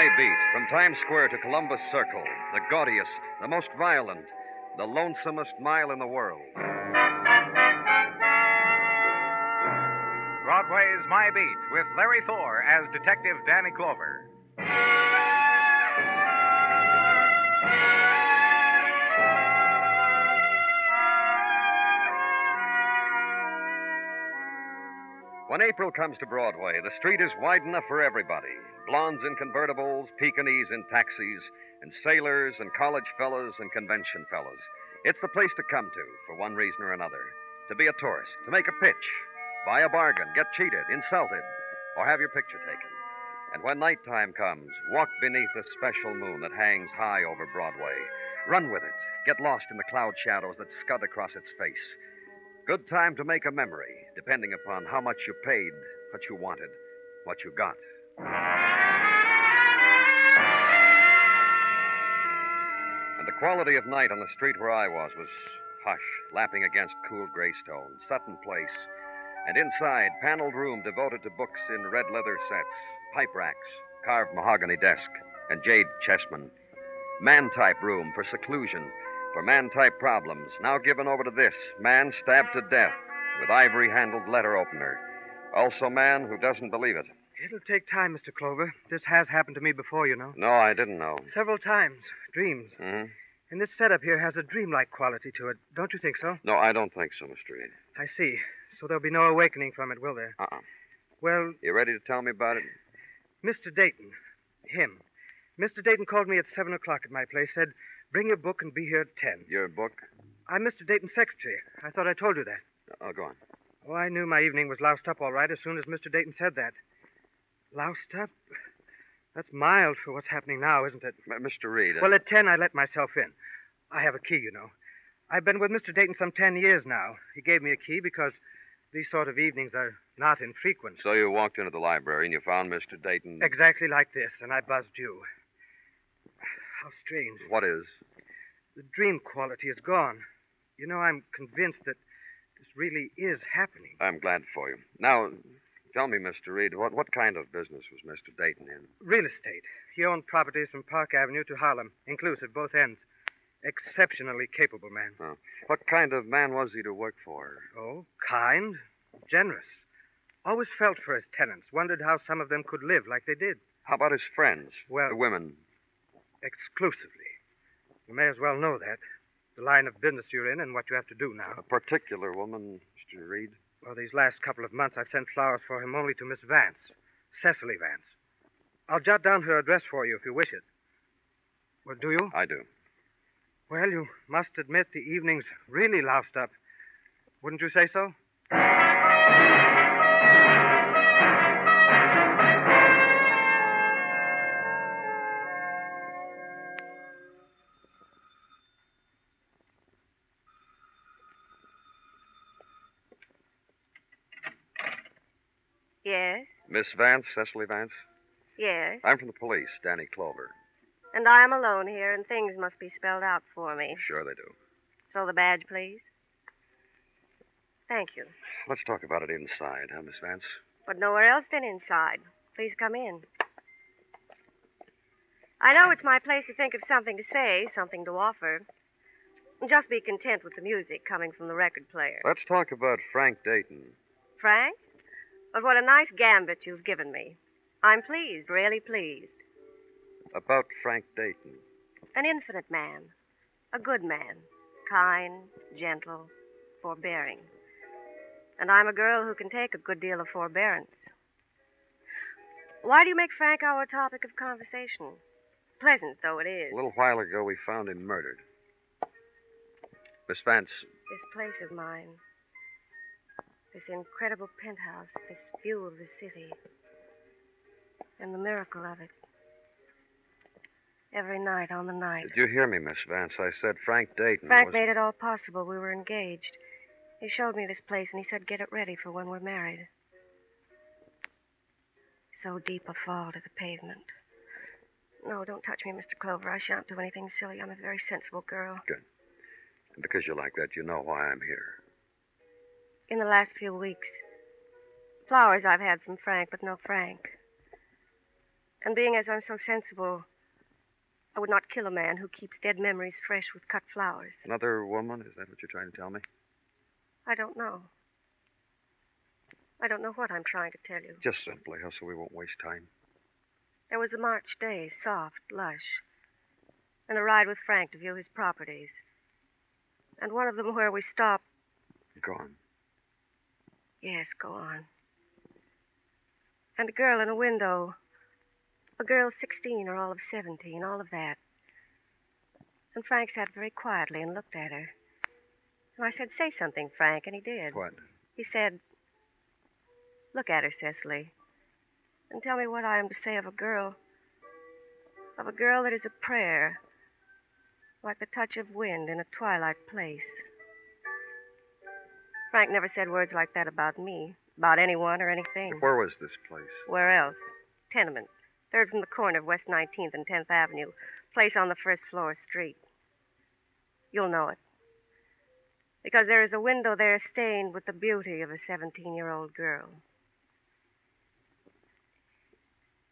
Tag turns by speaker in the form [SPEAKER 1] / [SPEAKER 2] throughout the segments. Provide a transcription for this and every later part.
[SPEAKER 1] My Beat, from Times Square to Columbus Circle, the gaudiest, the most violent, the lonesomest mile in the world.
[SPEAKER 2] Broadway's My Beat with Larry Thor as Detective Danny Clover.
[SPEAKER 1] When April comes to Broadway, the street is wide enough for everybody blondes in convertibles, Pekingese in taxis, and sailors and college fellows and convention fellows. It's the place to come to for one reason or another to be a tourist, to make a pitch, buy a bargain, get cheated, insulted, or have your picture taken. And when nighttime comes, walk beneath the special moon that hangs high over Broadway. Run with it. Get lost in the cloud shadows that scud across its face. Good time to make a memory, depending upon how much you paid, what you wanted, what you got. And the quality of night on the street where I was was hush, lapping against cool gray stone, Sutton Place. And inside, paneled room devoted to books in red leather sets, pipe racks, carved mahogany desk, and jade chessmen. Man type room for seclusion, for man type problems, now given over to this man stabbed to death with ivory handled letter opener. Also, man who doesn't believe it.
[SPEAKER 3] It'll take time, Mr. Clover. This has happened to me before, you know.
[SPEAKER 1] No, I didn't know.
[SPEAKER 3] Several times. Dreams.
[SPEAKER 1] hmm
[SPEAKER 3] And this setup here has a dreamlike quality to it. Don't you think so?
[SPEAKER 1] No, I don't think so, Mr. Reed.
[SPEAKER 3] I see. So there'll be no awakening from it, will there?
[SPEAKER 1] Uh uh
[SPEAKER 3] Well,
[SPEAKER 1] You ready to tell me about it?
[SPEAKER 3] Mr. Dayton. Him. Mr. Dayton called me at 7 o'clock at my place, said, bring your book and be here at 10.
[SPEAKER 1] Your book?
[SPEAKER 3] I'm Mr. Dayton's secretary. I thought I told you that.
[SPEAKER 1] Oh, go on.
[SPEAKER 3] Oh, I knew my evening was loused up all right as soon as Mr. Dayton said that. Loused up? That's mild for what's happening now, isn't it?
[SPEAKER 1] Mr. Reed.
[SPEAKER 3] Well, at 10, I let myself in. I have a key, you know. I've been with Mr. Dayton some 10 years now. He gave me a key because these sort of evenings are not infrequent.
[SPEAKER 1] so you walked into the library and you found Mr. Dayton.
[SPEAKER 3] Exactly like this, and I buzzed you. How strange.
[SPEAKER 1] What is?
[SPEAKER 3] The dream quality is gone. You know, I'm convinced that this really is happening.
[SPEAKER 1] I'm glad for you. Now, tell me, Mr. Reed, what, what kind of business was Mr. Dayton in?
[SPEAKER 3] Real estate. He owned properties from Park Avenue to Harlem, inclusive, both ends. Exceptionally capable man.
[SPEAKER 1] Oh. What kind of man was he to work for?
[SPEAKER 3] Oh, kind, generous. Always felt for his tenants, wondered how some of them could live like they did.
[SPEAKER 1] How about his friends?
[SPEAKER 3] Well-
[SPEAKER 1] the women.
[SPEAKER 3] Exclusively. You may as well know that. The line of business you're in and what you have to do now.
[SPEAKER 1] A particular woman, Mr. Reed.
[SPEAKER 3] Well, these last couple of months, I've sent flowers for him only to Miss Vance, Cecily Vance. I'll jot down her address for you if you wish it. Well, do you?
[SPEAKER 1] I do.
[SPEAKER 3] Well, you must admit the evening's really loused up. Wouldn't you say so?
[SPEAKER 4] Yes,
[SPEAKER 1] Miss Vance, Cecily Vance?
[SPEAKER 4] yes.
[SPEAKER 1] I'm from the police, Danny Clover.
[SPEAKER 4] And I am alone here, and things must be spelled out for me.
[SPEAKER 1] Sure they do.
[SPEAKER 4] So the badge, please. Thank you.
[SPEAKER 1] Let's talk about it inside, huh, Miss Vance?
[SPEAKER 4] But nowhere else than inside. Please come in. I know it's my place to think of something to say, something to offer. Just be content with the music coming from the record player.
[SPEAKER 1] Let's talk about Frank Dayton.
[SPEAKER 4] Frank? But what a nice gambit you've given me. I'm pleased, really pleased.
[SPEAKER 1] About Frank Dayton.
[SPEAKER 4] An infinite man. A good man. Kind, gentle, forbearing. And I'm a girl who can take a good deal of forbearance. Why do you make Frank our topic of conversation? Pleasant though it is.
[SPEAKER 1] A little while ago, we found him murdered. Miss Vance,
[SPEAKER 4] This place of mine. This incredible penthouse, this view of the city. And the miracle of it. Every night on the night.
[SPEAKER 1] did you hear me, Miss Vance? I said Frank Dayton
[SPEAKER 4] Frank
[SPEAKER 1] was...
[SPEAKER 4] made it all possible. We were engaged. He showed me this place and he said, get it ready for when we're married. So deep a fall to the pavement. No, don't touch me, Mr. Clover. I shan't do anything silly. I'm a very sensible girl. Good.
[SPEAKER 1] And because you're like that, you know why I'm here.
[SPEAKER 4] In the last few weeks, flowers I've had from Frank, but no Frank. And being as I'm so sensible, I would not kill a man who keeps dead memories fresh with cut flowers.
[SPEAKER 1] Another woman? Is that what you're trying to tell me?
[SPEAKER 4] I don't know. I don't know what I'm trying to tell you.
[SPEAKER 1] Just simply, so we won't waste time.
[SPEAKER 4] There was a March day, soft, lush, and a ride with Frank to view his properties. And one of them where we stopped.
[SPEAKER 1] Go on.
[SPEAKER 4] Yes, go on. And a girl in a window. A girl 16 or all of 17, all of that. And Frank sat very quietly and looked at her. And I said, Say something, Frank, and he did.
[SPEAKER 1] What?
[SPEAKER 4] He said, Look at her, Cecily, and tell me what I am to say of a girl. Of a girl that is a prayer, like the touch of wind in a twilight place. Frank never said words like that about me, about anyone or anything.
[SPEAKER 1] Where was this place?
[SPEAKER 4] Where else? Tenement. Third from the corner of West 19th and 10th Avenue. Place on the first floor street. You'll know it. Because there is a window there stained with the beauty of a 17 year old girl.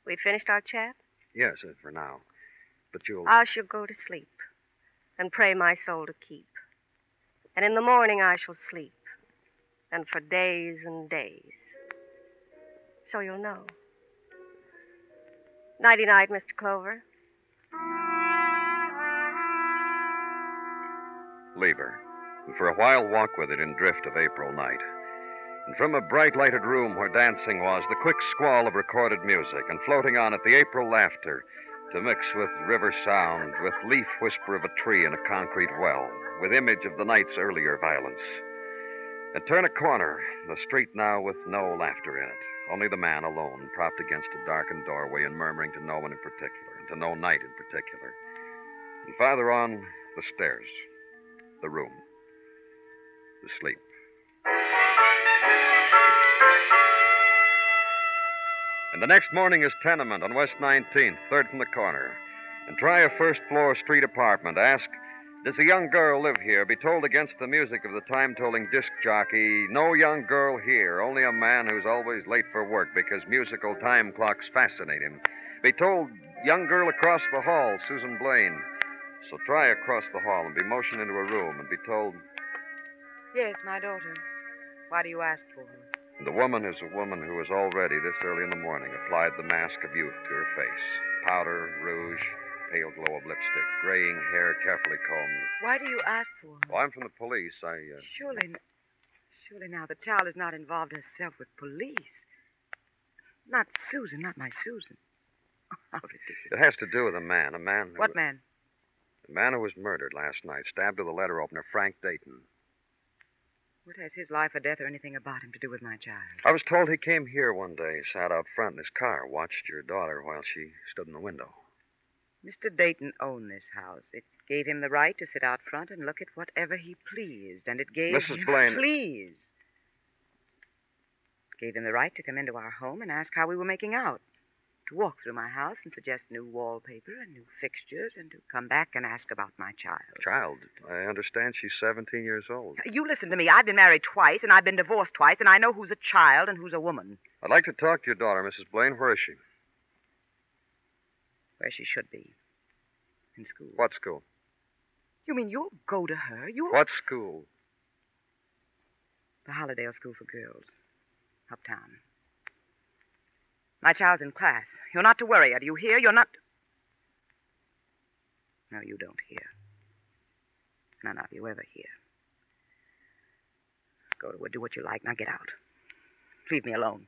[SPEAKER 4] We finished our chat?
[SPEAKER 1] Yes, uh, for now. But you'll.
[SPEAKER 4] I shall go to sleep and pray my soul to keep. And in the morning I shall sleep. And for days and days. So you'll know. Nighty night, Mr. Clover.
[SPEAKER 1] Leave her. And for a while walk with it in drift of April night. And from a bright lighted room where dancing was, the quick squall of recorded music, and floating on it the April laughter, to mix with river sound, with leaf whisper of a tree in a concrete well, with image of the night's earlier violence. And turn a corner, the street now with no laughter in it, only the man alone, propped against a darkened doorway and murmuring to no one in particular, and to no night in particular. And farther on, the stairs, the room, the sleep. And the next morning is tenement on West 19th, third from the corner. And try a first floor street apartment. Ask, does a young girl live here? Be told against the music of the time tolling disc jockey, no young girl here, only a man who's always late for work because musical time clocks fascinate him. Be told, young girl across the hall, Susan Blaine. So try across the hall and be motioned into a room and be told,
[SPEAKER 5] Yes, my daughter. Why do you ask for her?
[SPEAKER 1] The woman is a woman who has already, this early in the morning, applied the mask of youth to her face powder, rouge, pale glow of lipstick, graying hair carefully combed.
[SPEAKER 5] Why do you ask for her?
[SPEAKER 1] Well, I'm from the police. I. Uh...
[SPEAKER 5] Surely, surely now the child has not involved herself with police. Not Susan, not my Susan. How ridiculous.
[SPEAKER 1] It has to do with a man, a man. Who,
[SPEAKER 5] What man?
[SPEAKER 1] The man who was murdered last night, stabbed with a letter opener, Frank Dayton.
[SPEAKER 5] What has his life or death or anything about him to do with my child?
[SPEAKER 1] I was told he came here one day, sat out front in his car, watched your daughter while she stood in the window.
[SPEAKER 5] Mr. Dayton owned this house. It gave him the right to sit out front and look at whatever he pleased, and it gave
[SPEAKER 1] Mrs.
[SPEAKER 5] him
[SPEAKER 1] Blaine-
[SPEAKER 5] please. It gave him the right to come into our home and ask how we were making out, to walk through my house and suggest new wallpaper and new fixtures, and to come back and ask about my child.
[SPEAKER 1] Child, I understand she's 17 years old.
[SPEAKER 5] You listen to me. I've been married twice, and I've been divorced twice, and I know who's a child and who's a woman.
[SPEAKER 1] I'd like to talk to your daughter, Mrs. Blaine. Where is she?
[SPEAKER 5] Where she should be. In school.
[SPEAKER 1] What school?
[SPEAKER 5] You mean you'll go to her? You
[SPEAKER 1] What school?
[SPEAKER 5] The Hollydale School for Girls. Uptown. My child's in class. You're not to worry her. Do you hear? You're not. No, you don't hear. None of you ever hear. Go to her, do what you like. Now get out. Leave me alone.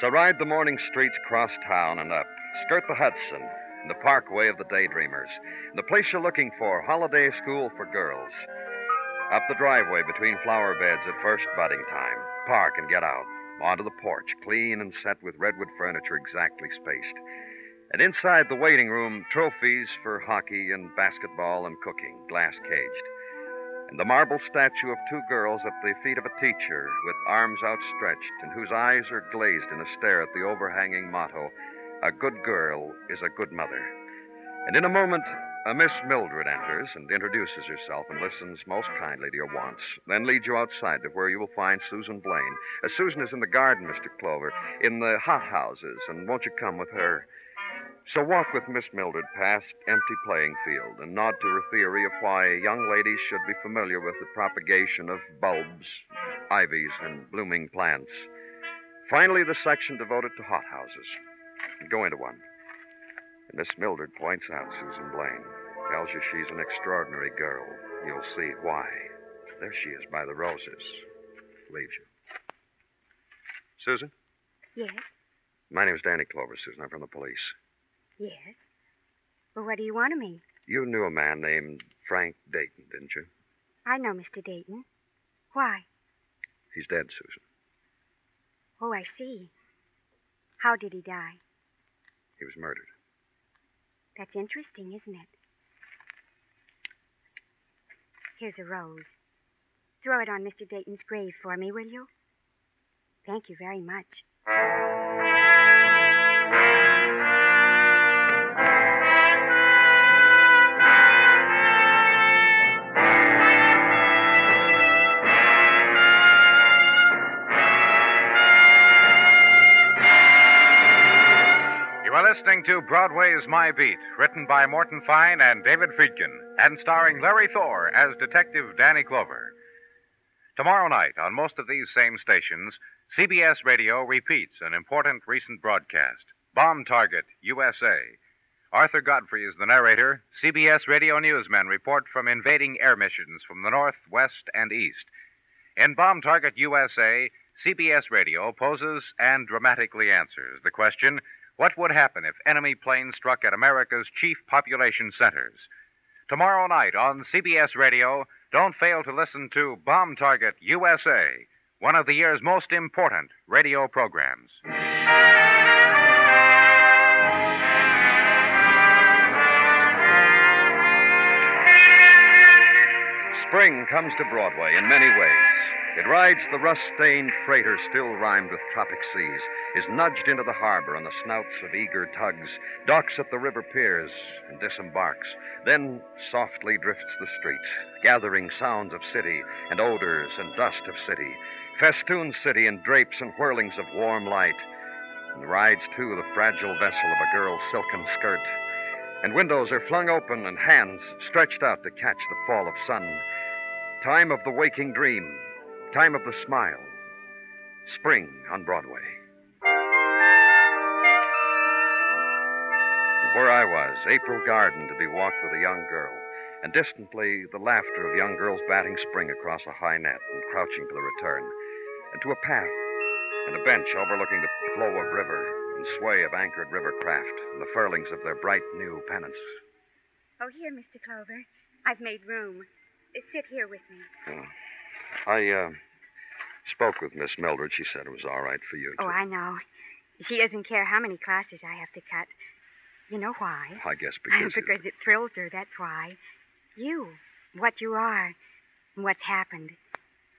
[SPEAKER 1] So ride the morning streets cross town and up. Skirt the Hudson, the parkway of the daydreamers. The place you're looking for, Holiday School for Girls. Up the driveway between flower beds at first budding time. Park and get out. Onto the porch, clean and set with redwood furniture exactly spaced. And inside the waiting room, trophies for hockey and basketball and cooking, glass caged. And the marble statue of two girls at the feet of a teacher with arms outstretched and whose eyes are glazed in a stare at the overhanging motto A good girl is a good mother. And in a moment, A Miss Mildred enters and introduces herself and listens most kindly to your wants, then leads you outside to where you will find Susan Blaine. Uh, Susan is in the garden, Mr. Clover, in the hothouses, and won't you come with her? So walk with Miss Mildred past empty playing field and nod to her theory of why young ladies should be familiar with the propagation of bulbs, ivies, and blooming plants. Finally, the section devoted to hothouses. Go into one. And Miss Mildred points out Susan Blaine. Tells you she's an extraordinary girl. You'll see why. There she is by the roses. Leaves you. Susan?
[SPEAKER 6] Yes,
[SPEAKER 1] My name's Danny Clover, Susan. I'm from the police.
[SPEAKER 6] Yes. Well, what do you want of me?
[SPEAKER 1] You knew a man named Frank Dayton, didn't you?
[SPEAKER 6] I know Mr. Dayton. Why?
[SPEAKER 1] He's dead, Susan.
[SPEAKER 6] Oh, I see. How did he die?
[SPEAKER 1] He was murdered.
[SPEAKER 6] That's interesting, isn't it? Here's a rose. Throw it on Mr. Dayton's grave for me, will you? Thank you very much.
[SPEAKER 2] Listening to Broadway's My Beat, written by Morton Fine and David Friedkin, and starring Larry Thor as Detective Danny Clover. Tomorrow night, on most of these same stations, CBS Radio repeats an important recent broadcast Bomb Target, USA. Arthur Godfrey is the narrator. CBS Radio newsmen report from invading air missions from the north, west, and east. In Bomb Target, USA, CBS Radio poses and dramatically answers the question what would happen if enemy planes struck at America's chief population centers? Tomorrow night on CBS Radio, don't fail to listen to Bomb Target USA, one of the year's most important radio programs.
[SPEAKER 1] Spring comes to Broadway in many ways. It rides the rust stained freighter still rhymed with tropic seas, is nudged into the harbor on the snouts of eager tugs, docks at the river piers, and disembarks. Then softly drifts the streets, gathering sounds of city and odors and dust of city, festoons city in drapes and whirlings of warm light, and rides too the fragile vessel of a girl's silken skirt. And windows are flung open and hands stretched out to catch the fall of sun. Time of the waking dream, time of the smile. Spring on Broadway. Where I was, April Garden to be walked with a young girl, and distantly the laughter of young girls batting spring across a high net and crouching for the return, and to a path and a bench overlooking the flow of river and sway of anchored river craft and the furlings of their bright new pennants.
[SPEAKER 6] Oh, here, Mr. Clover. I've made room. Sit here with me.
[SPEAKER 1] Oh. I uh, spoke with Miss Mildred. She said it was all right for you.
[SPEAKER 6] Oh, I know. She doesn't care how many classes I have to cut. You know why?
[SPEAKER 1] I guess because.
[SPEAKER 6] because it thrills her, that's why. You, what you are, and what's happened.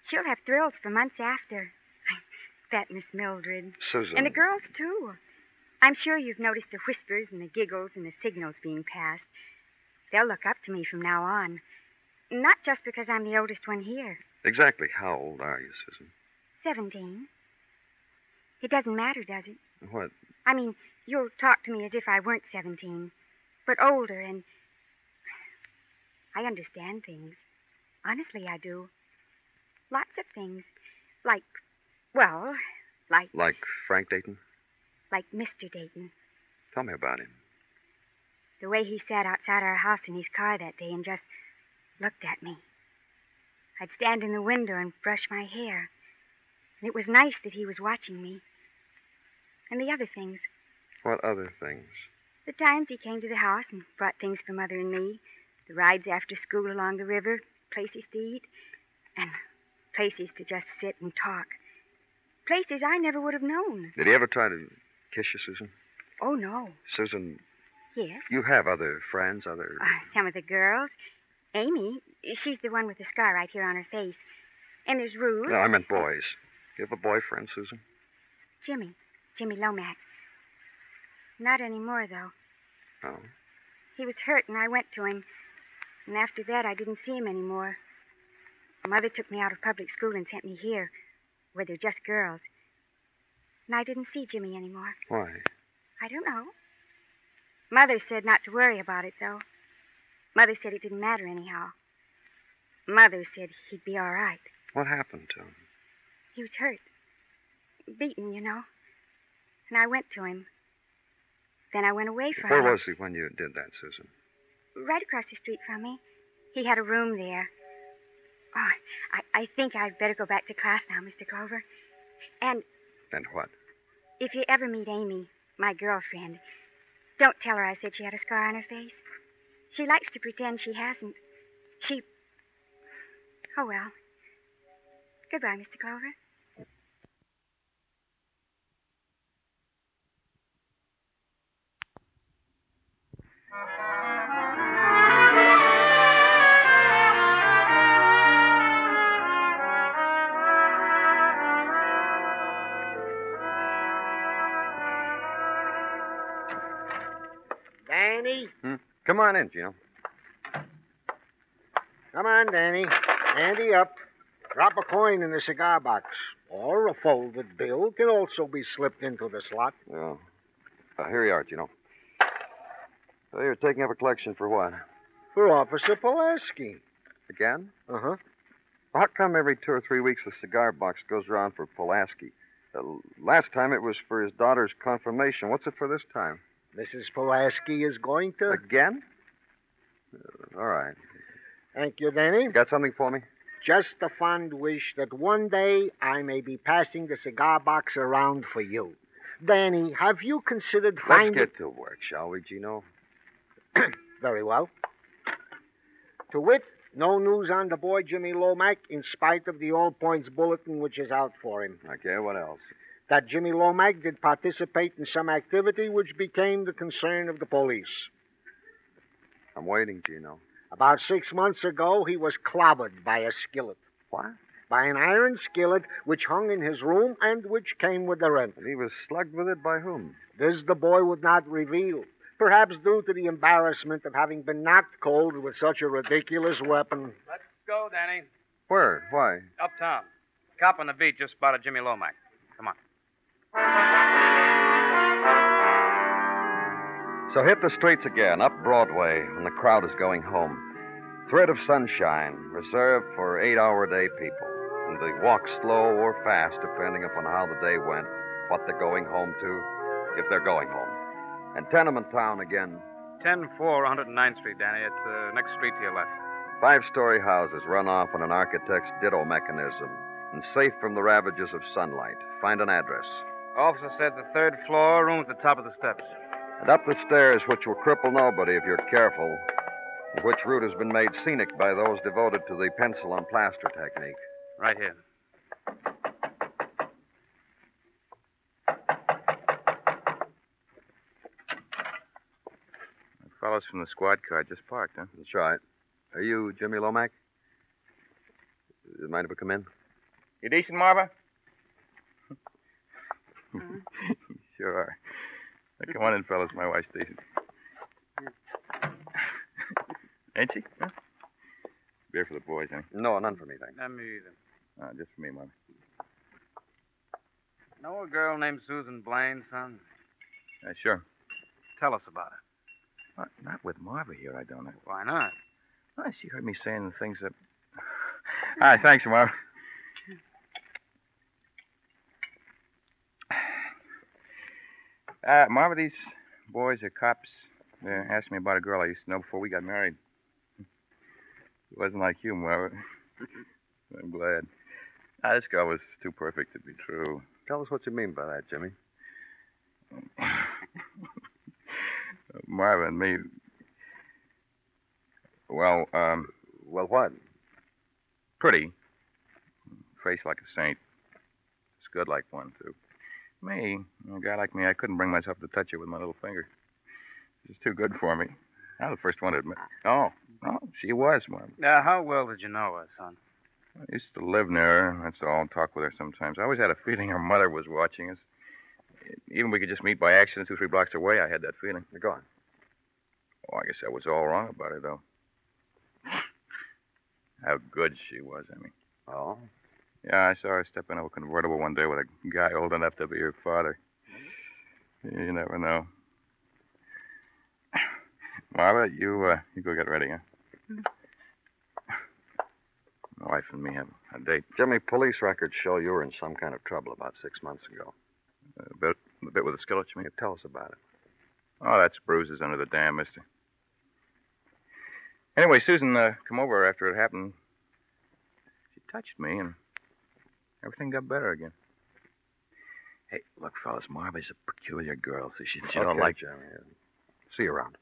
[SPEAKER 6] She'll have thrills for months after. That Miss Mildred.
[SPEAKER 1] Susan.
[SPEAKER 6] And the girls, too. I'm sure you've noticed the whispers and the giggles and the signals being passed. They'll look up to me from now on. Not just because I'm the oldest one here.
[SPEAKER 1] Exactly how old are you, Susan?
[SPEAKER 6] Seventeen. It doesn't matter, does it?
[SPEAKER 1] What?
[SPEAKER 6] I mean, you'll talk to me as if I weren't 17, but older, and I understand things. Honestly, I do. Lots of things. Like, well, like,
[SPEAKER 1] Like Frank Dayton?
[SPEAKER 6] like Mr. Dayton.
[SPEAKER 1] Tell me about him.
[SPEAKER 6] The way he sat outside our house in his car that day and just looked at me. I'd stand in the window and brush my hair. And it was nice that he was watching me. And the other things.
[SPEAKER 1] What other things?
[SPEAKER 6] The times he came to the house and brought things for Mother and me. The rides after school along the river, places to eat, and places to just sit and talk. Places I never would have known.
[SPEAKER 1] Did he ever try to kiss you, Susan?
[SPEAKER 6] Oh, no.
[SPEAKER 1] Susan,
[SPEAKER 6] Yes.
[SPEAKER 1] you have other friends, other.
[SPEAKER 6] Uh, some of the girls. Amy, she's the one with the scar right here on her face. And there's Ruth.
[SPEAKER 1] No, I meant boys. You have a boyfriend, Susan?
[SPEAKER 6] Jimmy. Jimmy Lomax. Not anymore, though.
[SPEAKER 1] Oh?
[SPEAKER 6] He was hurt, and I went to him. And after that, I didn't see him anymore. Mother took me out of public school and sent me here, where there are just girls. And I didn't see Jimmy anymore.
[SPEAKER 1] Why?
[SPEAKER 6] I don't know. Mother said not to worry about it, though. Mother said it didn't matter anyhow. Mother said he'd be all right.
[SPEAKER 1] What happened to him?
[SPEAKER 6] He was hurt. Beaten, you know. And I went to him. Then I went away from
[SPEAKER 1] Where
[SPEAKER 6] him.
[SPEAKER 1] Where was he when you did that, Susan?
[SPEAKER 6] Right across the street from me. He had a room there. Oh, I, I think I'd better go back to class now, Mr. Clover. And
[SPEAKER 1] And what?
[SPEAKER 6] if you ever meet Amy, my girlfriend, don't tell her I said she had a scar on her face. She likes to pretend she hasn't. She. Oh, well. Goodbye, Mr. Clover.
[SPEAKER 1] On in, Gino.
[SPEAKER 7] Come on, Danny. Andy up. Drop a coin in the cigar box. Or a folded bill can also be slipped into the slot.
[SPEAKER 1] Yeah. Uh, here you are, Gino. So you're taking up a collection for what?
[SPEAKER 7] For Officer Pulaski.
[SPEAKER 1] Again?
[SPEAKER 7] Uh huh.
[SPEAKER 1] Well, how come every two or three weeks the cigar box goes around for Pulaski? Uh, last time it was for his daughter's confirmation. What's it for this time?
[SPEAKER 7] Mrs. Pulaski is going to.
[SPEAKER 1] Again? All right.
[SPEAKER 7] Thank you, Danny.
[SPEAKER 1] You got something for me?
[SPEAKER 7] Just a fond wish that one day I may be passing the cigar box around for you. Danny, have you considered
[SPEAKER 1] Let's get to work, shall we, Gino?
[SPEAKER 7] Very well. To wit, no news on the boy Jimmy Lomack, in spite of the All Points Bulletin, which is out for him.
[SPEAKER 1] Okay, what else?
[SPEAKER 7] That Jimmy Lomack did participate in some activity which became the concern of the police.
[SPEAKER 1] I'm waiting, Gino.
[SPEAKER 7] About six months ago, he was clobbered by a skillet.
[SPEAKER 1] What?
[SPEAKER 7] By an iron skillet which hung in his room and which came with the rent.
[SPEAKER 1] And he was slugged with it by whom?
[SPEAKER 7] This the boy would not reveal. Perhaps due to the embarrassment of having been knocked cold with such a ridiculous weapon.
[SPEAKER 8] Let's go, Danny.
[SPEAKER 1] Where? Why?
[SPEAKER 8] Uptown. Cop on the beat just spotted Jimmy Lomack. Come on.
[SPEAKER 1] So hit the streets again, up Broadway, when the crowd is going home. Thread of sunshine, reserved for eight hour day people. And they walk slow or fast, depending upon how the day went, what they're going home to, if they're going home. And tenement town again.
[SPEAKER 8] 10 4 109th Street, Danny. It's the next street to your left.
[SPEAKER 1] Five story houses run off on an architect's ditto mechanism and safe from the ravages of sunlight. Find an address.
[SPEAKER 8] Officer said the third floor, room at the top of the steps.
[SPEAKER 1] And up the stairs, which will cripple nobody if you're careful, which route has been made scenic by those devoted to the pencil and plaster technique.
[SPEAKER 8] Right here.
[SPEAKER 9] Fellows from the squad car just parked, huh?
[SPEAKER 1] That's right. Are you Jimmy Lomack? Mind if I come in?
[SPEAKER 9] You decent, Marva? sure are. Now, come on in, fellas. My wife's decent. Ain't she? Huh? Beer for the boys, honey.
[SPEAKER 1] No, none for me, thanks.
[SPEAKER 8] Not me either.
[SPEAKER 9] Uh, just for me, Marva.
[SPEAKER 8] Know a girl named Susan Blaine, son?
[SPEAKER 9] Uh, sure.
[SPEAKER 8] Tell us about her.
[SPEAKER 9] Not, not with Marva here, I don't know.
[SPEAKER 8] Why not?
[SPEAKER 9] Well, she heard me saying the things that. Hi, thanks, Marva. Uh, Marva, these boys are cops. They asked me about a girl I used to know before we got married. It wasn't like you, Marva. I'm glad. Ah, this girl was too perfect to be true.
[SPEAKER 1] Tell us what you mean by that, Jimmy.
[SPEAKER 9] Marva and me. Well, um,
[SPEAKER 1] Well, what?
[SPEAKER 9] pretty. Face like a saint. It's good like one, too. Me, a guy like me, I couldn't bring myself to touch her with my little finger. She's too good for me. I'm the first one to admit. Oh, no, she was, Marva.
[SPEAKER 8] Now, how well did you know her, son?
[SPEAKER 9] I used to live near her. That's all. and Talk with her sometimes. I always had a feeling her mother was watching us. Even we could just meet by accident two, three blocks away. I had that feeling.
[SPEAKER 1] Go on.
[SPEAKER 9] Oh, I guess I was all wrong about her, though. How good she was, I mean.
[SPEAKER 1] Oh?
[SPEAKER 9] Yeah, I saw her step into a convertible one day with a guy old enough to be her father. You never know. Marva, you uh, you go get ready, huh? My wife and me have a date.
[SPEAKER 1] Jimmy, police records show you were in some kind of trouble about six months ago.
[SPEAKER 9] A bit, a bit with a skillet, you mean?
[SPEAKER 1] Tell us about it.
[SPEAKER 9] Oh, that's bruises under the dam, mister. Anyway, Susan uh, come over after it happened. She touched me, and everything got better again. Hey, look, fellas, Marva's a peculiar girl, so she, she don't
[SPEAKER 1] Okay,
[SPEAKER 9] like...
[SPEAKER 1] Jimmy. See you around.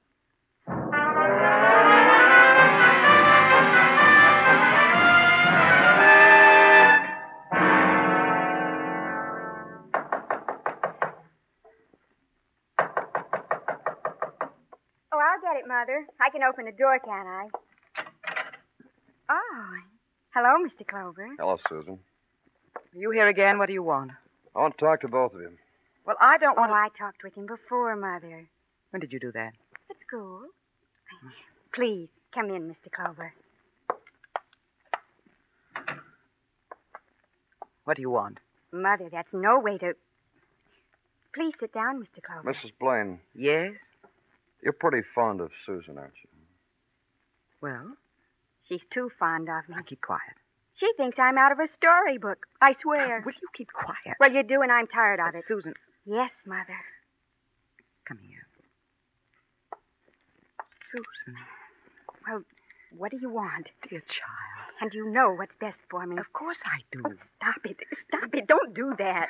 [SPEAKER 6] Oh, I'll get it, Mother. I can open the door, can't I? Oh, hello, Mr. Clover.
[SPEAKER 1] Hello, Susan.
[SPEAKER 5] You here again? What do you want?
[SPEAKER 1] I want to talk to both of you.
[SPEAKER 5] Well, I don't
[SPEAKER 6] Oh,
[SPEAKER 5] want to.
[SPEAKER 6] Oh, I talked with him before, Mother.
[SPEAKER 5] When did you do that?
[SPEAKER 6] At school. Please, come in, Mr. Clover.
[SPEAKER 5] What do you want?
[SPEAKER 6] Mother, that's no way to. Please sit down, Mr. Clover.
[SPEAKER 1] Mrs. Blaine,
[SPEAKER 5] Yes?
[SPEAKER 1] you're pretty fond of Susan, aren't you?
[SPEAKER 5] Well,
[SPEAKER 6] She's too fond of me.
[SPEAKER 5] now keep quiet.
[SPEAKER 6] She thinks I'm out of a storybook. I swear.
[SPEAKER 5] Will you keep quiet?
[SPEAKER 6] Well, you do, and I'm tired of it.
[SPEAKER 5] Susan,
[SPEAKER 6] Yes, Mother.
[SPEAKER 5] come here. Susan, Well,
[SPEAKER 6] What do you want?
[SPEAKER 5] dear child.
[SPEAKER 6] And you know what's best for me.
[SPEAKER 5] Of course I do.
[SPEAKER 6] Oh, stop it. Stop it. Don't do that.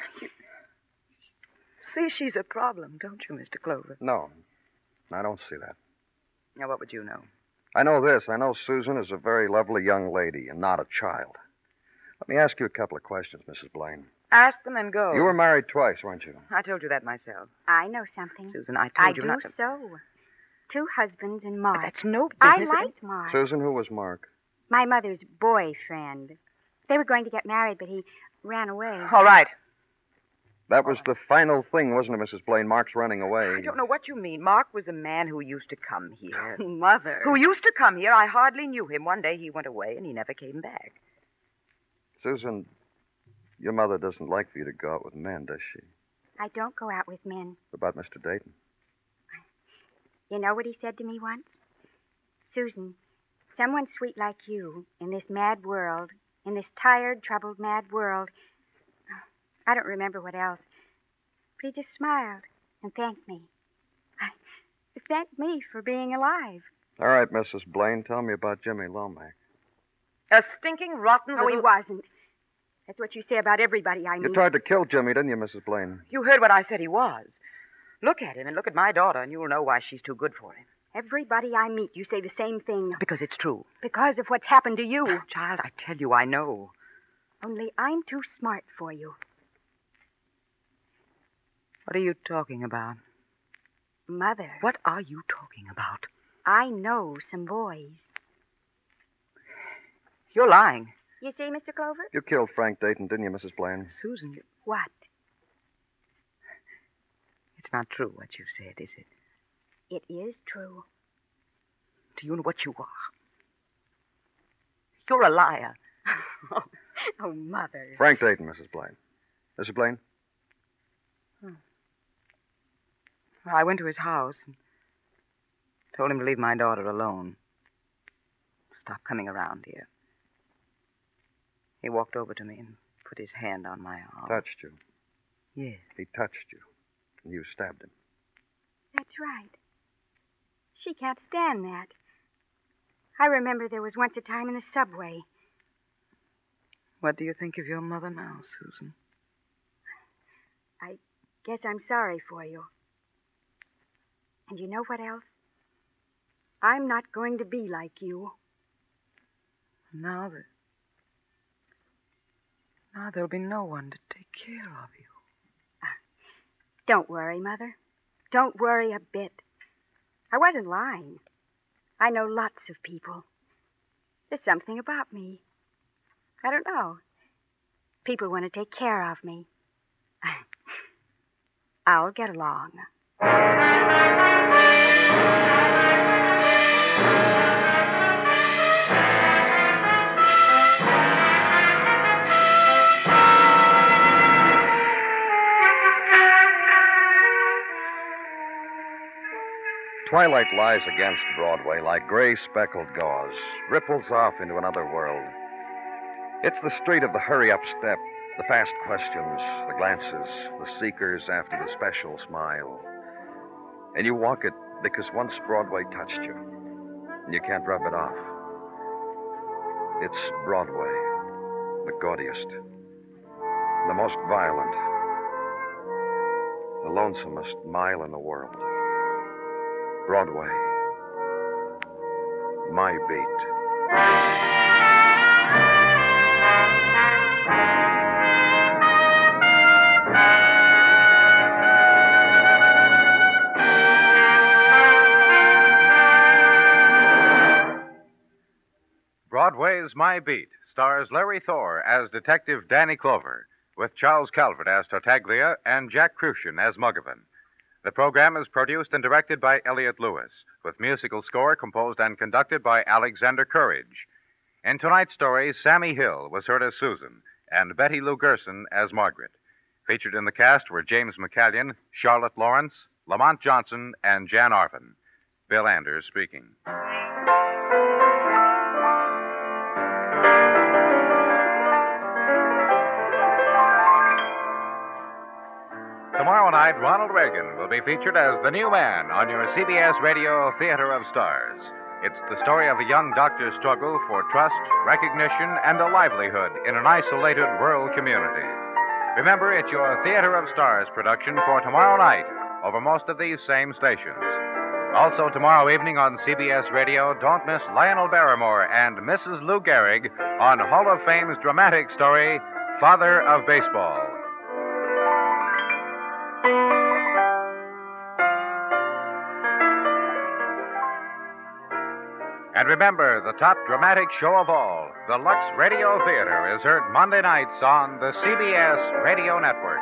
[SPEAKER 5] See, she's a problem, don't you, Mr. Clover?
[SPEAKER 1] No, I don't see that.
[SPEAKER 5] Now, what would you know?
[SPEAKER 1] I know this. I know Susan is a very lovely young lady and not a child. Let me ask you a couple of questions, Mrs. Blaine.
[SPEAKER 5] Ask them and go.
[SPEAKER 1] You were married twice, weren't you?
[SPEAKER 5] I told you that myself.
[SPEAKER 6] I know something.
[SPEAKER 5] Susan, I
[SPEAKER 6] I
[SPEAKER 5] told you
[SPEAKER 6] do
[SPEAKER 5] not to.
[SPEAKER 6] so. Two husbands and
[SPEAKER 5] But
[SPEAKER 6] Mark.
[SPEAKER 5] that's no
[SPEAKER 6] I
[SPEAKER 5] business.
[SPEAKER 6] liked Mark.
[SPEAKER 1] Susan, who was Mark?
[SPEAKER 6] My mother's boyfriend. They were going to get married, but he ran away.
[SPEAKER 5] All right.
[SPEAKER 1] That was the final thing, wasn't it, Mrs. Blaine? Mark's running away.
[SPEAKER 5] I don't know what you mean. Mark was a man who used to come here.
[SPEAKER 6] Mother.
[SPEAKER 5] who used to come here. I hardly knew him. One day he went away and he never came back.
[SPEAKER 1] Susan, your mother doesn't like for you to go out with men, does she?
[SPEAKER 6] I don't go out with men.
[SPEAKER 1] What about Mr. Dayton?
[SPEAKER 6] You know what he said to me once? Susan, someone sweet like you in this mad world, in this tired, troubled, mad world. I don't remember what else. But he just smiled and thanked me. He thanked me for being alive.
[SPEAKER 1] All right, Mrs. Blaine, tell me about Jimmy Lomax.
[SPEAKER 5] A stinking, rotten
[SPEAKER 6] Oh, he wasn't. That's what you say about everybody I meet.
[SPEAKER 1] You tried to kill Jimmy, didn't you, Mrs. Blaine?
[SPEAKER 5] You heard what I said he was. Look at him and look at my daughter, and you'll know why she's too good for him.
[SPEAKER 6] Everybody I meet, you say the same thing.
[SPEAKER 5] Because it's true.
[SPEAKER 6] Because of what's happened to you.
[SPEAKER 5] Child, I tell you, I know.
[SPEAKER 6] Only I'm too smart for you.
[SPEAKER 5] What are you talking about?
[SPEAKER 6] Mother,
[SPEAKER 5] What are you talking about?
[SPEAKER 6] I know some boys.
[SPEAKER 5] You're lying.
[SPEAKER 6] You see, Mr. Clover?
[SPEAKER 1] You killed Frank Dayton, didn't you, Mrs. Blaine?
[SPEAKER 5] Susan, you...
[SPEAKER 6] What?
[SPEAKER 5] it's not true what you said, is it?
[SPEAKER 6] It is true.
[SPEAKER 5] Do you know what you are? You're a liar.
[SPEAKER 6] oh, Mother.
[SPEAKER 1] Frank Dayton, Mrs. Blaine. Mrs. Blaine?
[SPEAKER 5] I went to his house and told him to leave my daughter alone. Stop coming around here. He walked over to me and put his hand on my arm.
[SPEAKER 1] Touched you.
[SPEAKER 5] Yes.
[SPEAKER 1] He touched you. And you stabbed him.
[SPEAKER 6] That's right. She can't stand that. I remember there was once a time in the subway.
[SPEAKER 5] What do you think of your mother now, Susan?
[SPEAKER 6] I guess I'm sorry for you. And you know what else? I'm not going to be like you.
[SPEAKER 5] Now that. Now there'll be no one to take care of you.
[SPEAKER 6] Ah, don't worry, Mother. Don't worry a bit. I wasn't lying. I know lots of people. There's something about me. I don't know. People want to take care of me. I'll get along.
[SPEAKER 1] Twilight lies against Broadway like gray speckled gauze, ripples off into another world. It's the street of the hurry up step, the fast questions, the glances, the seekers after the special smile. And you walk it because once Broadway touched you, and you can't rub it off. It's Broadway, the gaudiest, the most violent, the lonesomest mile in the world. Broadway, my beat.
[SPEAKER 2] Broadway's My Beat stars Larry Thor as Detective Danny Clover, with Charles Calvert as Tartaglia and Jack Kruschen as Muggavan. The program is produced and directed by Elliott Lewis, with musical score composed and conducted by Alexander Courage. In tonight's story, Sammie Hill was heard as Susan and Betty Lou Gerson as Margaret. Featured in the cast were James McCallion, Charlotte Lawrence, Lamont Johnson, and Jan Arvan. Bill Anders speaking. Night, Ronald Reagan will be featured as the new man on your CBS Radio Theater of Stars. It's the story of a young doctor's struggle for trust, recognition, and a livelihood in an isolated rural community. Remember, it's your Theater of Stars production for tomorrow night over most of these same stations. Also, tomorrow evening on CBS Radio, don't miss Lionel Barrymore and Mrs. Lou Gehrig on Hall of Fame's dramatic story, Father of Baseball. And remember, the top dramatic show of all, the Lux Radio Theater, is heard Monday nights on the CBS Radio Network.